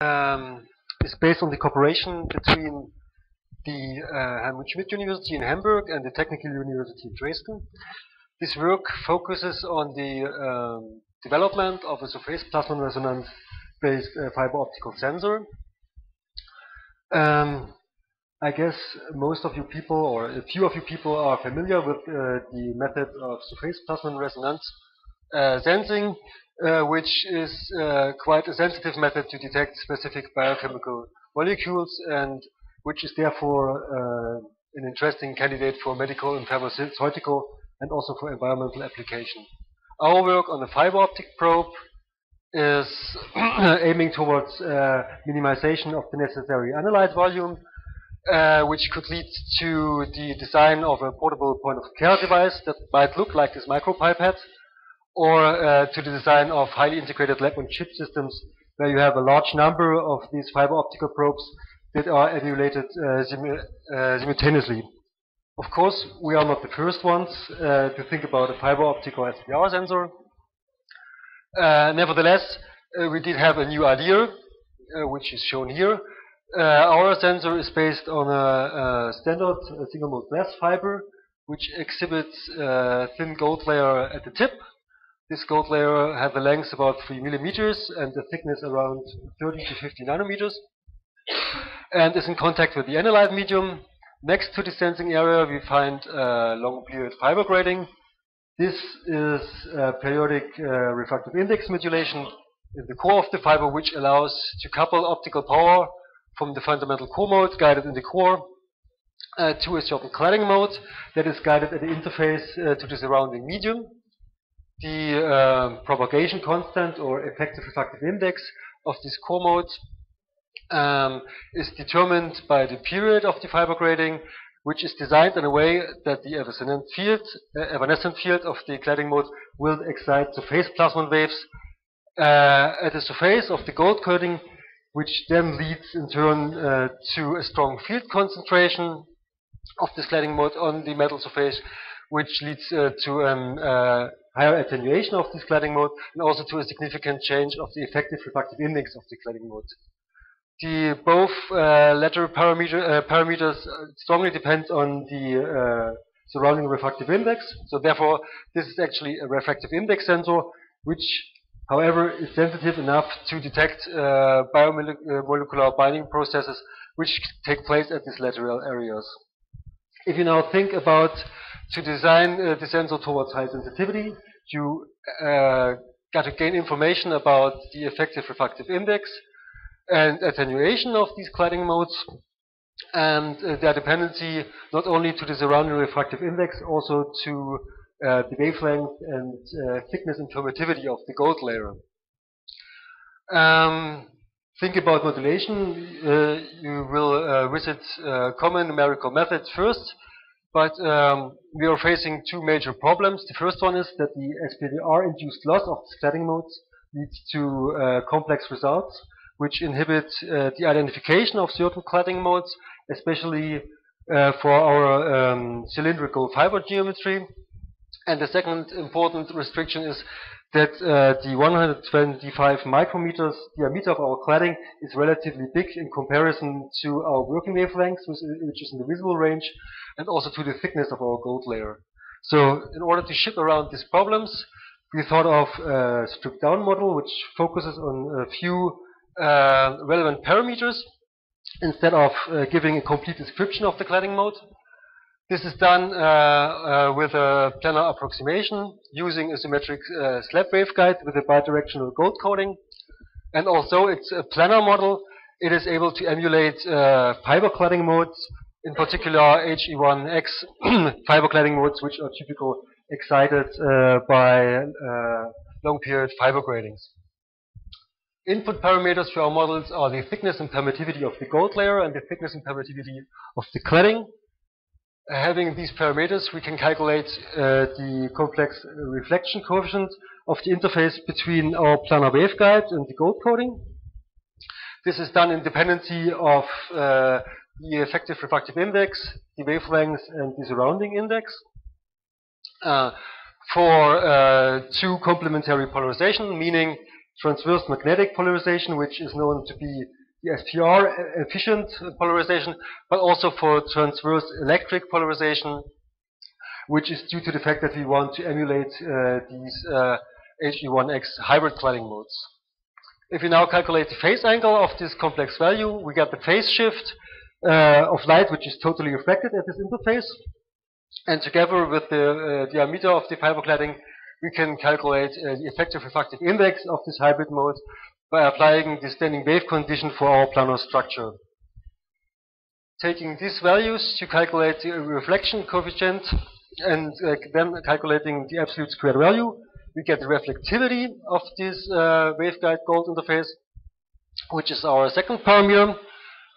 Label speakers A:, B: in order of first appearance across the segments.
A: um, is based on the cooperation between the uh, Helmut Schmidt University in Hamburg and the Technical University in Dresden. This work focuses on the um, development of a surface plasmon resonance based uh, fiber optical sensor. Um, I guess most of you people, or a few of you people, are familiar with uh, the method of surface plasmon resonance uh, sensing, uh, which is uh, quite a sensitive method to detect specific biochemical molecules and which is therefore uh, an interesting candidate for medical and pharmaceutical and also for environmental application. Our work on the fiber optic probe is aiming towards uh, minimization of the necessary analyte volume, uh, which could lead to the design of a portable point of care device that might look like this micropipette, or uh, to the design of highly integrated lab-on-chip systems where you have a large number of these fiber optical probes that are emulated uh, uh, simultaneously. Of course, we are not the first ones uh, to think about a fiber optic or SPR sensor. nevertheless, we did have a new idea, which is shown here. our sensor is based on a, a standard single mode glass fiber, which exhibits a thin gold layer at the tip. This gold layer has a length about 3 millimeters and a thickness around 30 to 50 nanometers and is in contact with the analyte medium. Next to the sensing area, we find uh, long period fiber grating. This is periodic uh, refractive index modulation in the core of the fiber, which allows to couple optical power from the fundamental core mode guided in the core uh, to a certain cladding mode that is guided at the interface uh, to the surrounding medium. The uh, propagation constant or effective refractive index of this core mode um, is determined by the period of the fiber grating, which is designed in a way that the evanescent field, uh, evanescent field of the cladding mode will excite the surface plasmon waves uh, at the surface of the gold coating, which then leads in turn uh, to a strong field concentration of this cladding mode on the metal surface, which leads uh, to um, uh, higher attenuation of this cladding mode and also to a significant change of the effective refractive index of the cladding mode the both uh, lateral parameter, uh, parameters strongly depend on the uh, surrounding refractive index. So therefore, this is actually a refractive index sensor, which, however, is sensitive enough to detect uh, biomolecular binding processes which take place at these lateral areas. If you now think about to design uh, the sensor towards high sensitivity, you uh, got to gain information about the effective refractive index, and attenuation of these cladding modes and uh, their dependency not only to the surrounding refractive index, also to uh, the wavelength and uh, thickness and permittivity of the gold layer. Um, think about modulation. Uh, you will uh, visit uh, common numerical methods first, but um, we are facing two major problems. The first one is that the SPR-induced loss of the cladding modes leads to complex results which inhibit uh, the identification of certain cladding modes, especially uh, for our um, cylindrical fiber geometry. And the second important restriction is that uh, the 125 micrometers diameter of our cladding is relatively big in comparison to our working wavelength, which is in the visible range, and also to the thickness of our gold layer. So in order to ship around these problems, we thought of a stripped down model which focuses on a few uh, relevant parameters instead of uh, giving a complete description of the cladding mode. This is done uh, uh with a planar approximation using a symmetric uh, slab waveguide with a bidirectional gold coating. And although it's a planar model, it is able to emulate uh, fiber cladding modes, in particular HE1X fiber cladding modes, which are typically excited by long period fiber gratings. Input parameters for our models are the thickness and permittivity of the gold layer and the thickness and permittivity of the cladding. Having these parameters, we can calculate uh, the complex reflection coefficient of the interface between our planar waveguide and the gold coating. This is done in dependency of uh, the effective refractive index, the wavelength, and the surrounding index. Uh, for uh, two complementary polarization, meaning transverse magnetic polarization, which is known to be the SPR efficient polarization, but also for transverse electric polarization, which is due to the fact that we want to emulate uh, these uh, HE1X hybrid cladding modes. If we now calculate the phase angle of this complex value, we get the phase shift uh, of light which is totally reflected at this interface. And together with the uh, diameter of the fiber cladding, we can calculate uh, the effective refractive index of this hybrid mode by applying the standing wave condition for our planar structure. Taking these values to calculate the reflection coefficient and uh, then calculating the absolute squared value, we get the reflectivity of this uh, waveguide gold interface, which is our second parameter.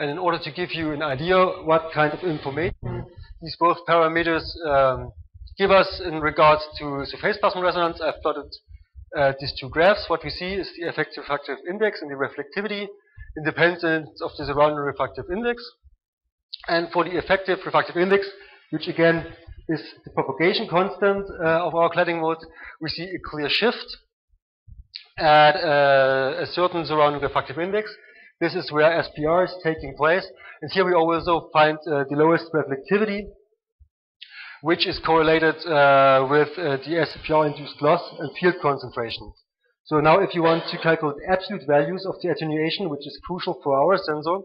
A: And in order to give you an idea what kind of information these both parameters um, give us in regards to surface plasmon resonance, I've plotted uh, these two graphs. What we see is the effective refractive index and the reflectivity independent of the surrounding refractive index. And for the effective refractive index, which again is the propagation constant uh, of our cladding mode, we see a clear shift at uh, a certain surrounding refractive index. This is where SPR is taking place. And here we also find uh, the lowest reflectivity, which is correlated uh, with uh, the SPR-induced loss and field concentration. So now if you want to calculate absolute values of the attenuation, which is crucial for our sensor,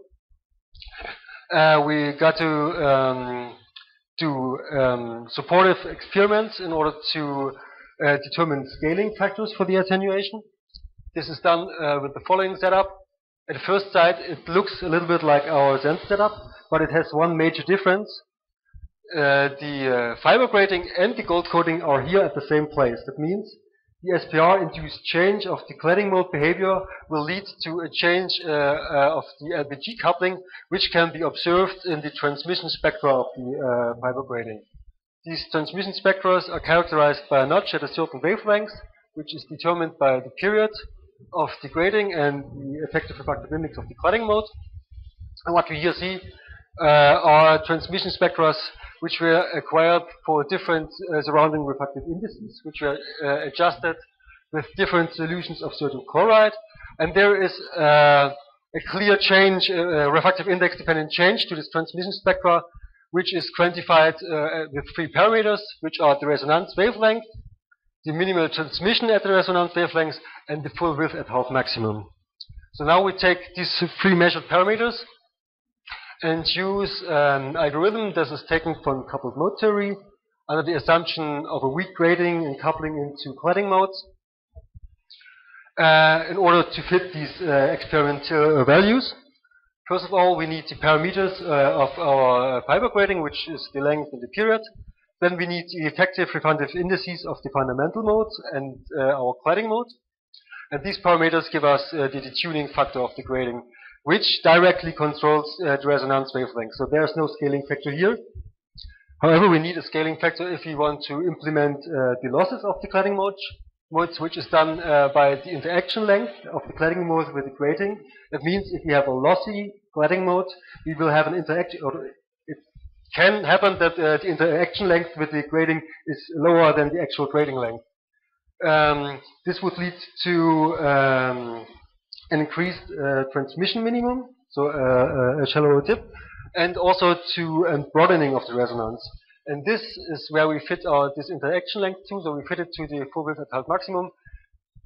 A: uh, we got to um, do um, supportive experiments in order to uh, determine scaling factors for the attenuation. This is done uh, with the following setup. At first sight, it looks a little bit like our Zen setup, but it has one major difference. Uh, the uh, fiber grating and the gold coating are here at the same place. That means the SPR-induced change of the cladding mode behavior will lead to a change uh, uh, of the LPG coupling, which can be observed in the transmission spectra of the uh, fiber grating. These transmission spectra are characterized by a notch at a certain wavelength, which is determined by the period of the grating and the effective refractive index of the cladding mode. And what we here see uh, are transmission spectra which were acquired for different uh, surrounding refractive indices, which were uh, adjusted with different solutions of sodium chloride. And there is uh, a clear change, uh, refractive index dependent change to this transmission spectra, which is quantified uh, with three parameters, which are the resonance wavelength, the minimal transmission at the resonance wavelength, and the full width at half maximum. So now we take these three measured parameters and use an algorithm that is taken from coupled mode theory under the assumption of a weak grating and coupling into cladding modes uh, in order to fit these uh, experimental values. First of all, we need the parameters uh, of our fiber grating, which is the length and the period. Then we need the effective refractive indices of the fundamental mode and uh, our cladding mode. And these parameters give us uh, the detuning factor of the grating which directly controls uh, the resonance wavelength. So there's no scaling factor here. However, we need a scaling factor if we want to implement uh, the losses of the cladding mode, modes, which is done uh, by the interaction length of the cladding mode with the grating. That means if we have a lossy cladding mode, we will have an interaction, or it can happen that uh, the interaction length with the grating is lower than the actual grating length. Um, this would lead to um, an increased uh, transmission minimum, so uh, uh, a shallower tip, and also to a broadening of the resonance. And this is where we fit our this interaction length to, so we fit it to the full width at half maximum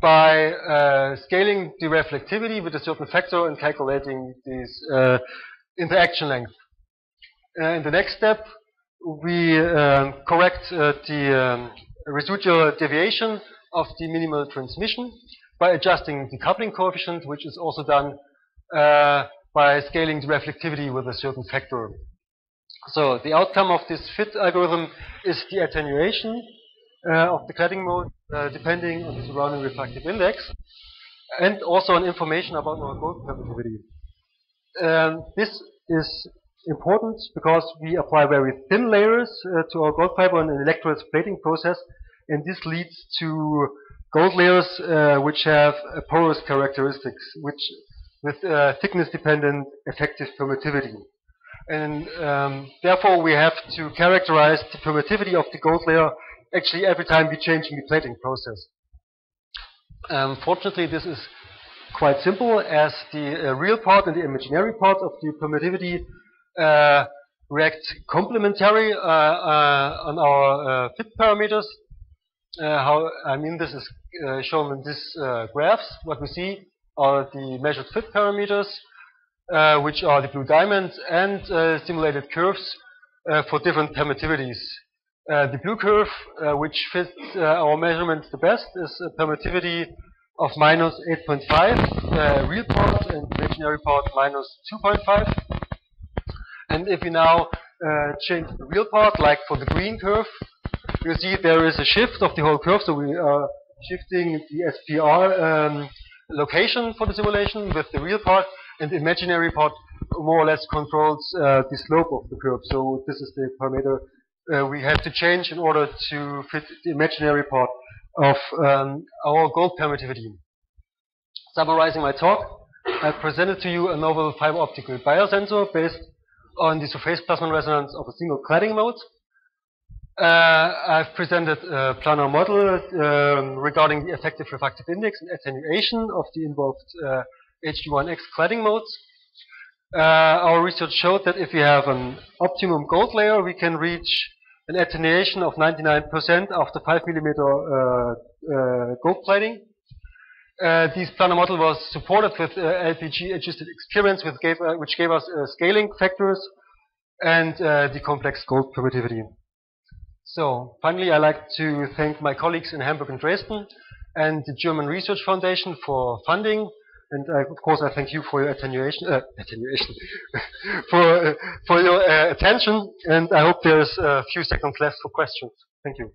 A: by uh, scaling the reflectivity with a certain factor and calculating this uh, interaction length. Uh, in the next step, we um, correct the um, residual deviation of the minimal transmission by adjusting the coupling coefficient, which is also done uh, by scaling the reflectivity with a certain factor. So the outcome of this fit algorithm is the attenuation uh, of the cladding mode uh, depending on the surrounding refractive index and also on information about our gold permittivity. Um, this is important because we apply very thin layers uh, to our gold fiber in an electroless plating process and this leads to gold layers uh, which have porous characteristics, which with uh, thickness-dependent effective permittivity. And um, therefore, we have to characterize the permittivity of the gold layer actually every time we change the plating process. Um, fortunately, this is quite simple, as the uh, real part and the imaginary part of the permittivity uh, react complementary uh, uh, on our fit parameters. Uh, how I mean this is uh, shown in this uh, graphs. What we see are the measured fit parameters, which are the blue diamonds and simulated curves for different permittivities. Uh, the blue curve, uh, which fits uh, our measurements the best, is a permittivity of minus 8.5, real part, and imaginary part minus 2.5. And if we now change the real part, like for the green curve, you see there is a shift of the whole curve, so we are shifting the SPR um, location for the simulation with the real part, and the imaginary part more or less controls uh, the slope of the curve. So this is the parameter uh, we have to change in order to fit the imaginary part of um, our gold permittivity. Summarizing my talk, I presented to you a novel fiber optical biosensor based on the surface plasmon resonance of a single cladding mode. Uh, I've presented a planar model um, regarding the effective refractive index and attenuation of the involved uh, HE1X cladding modes. Uh, our research showed that if we have an optimum gold layer, we can reach an attenuation of 99% after 5 millimeter uh, uh, gold plating. Uh, this planar model was supported with LPG adjusted experiments gave, which gave us scaling factors and the complex gold permittivity. So finally, I'd like to thank my colleagues in Hamburg and Dresden and the German Research Foundation for funding and uh, of course, I thank you for your attenuation, uh, attenuation, for uh, for your uh, attention. And I hope there's a few seconds left for questions. Thank you.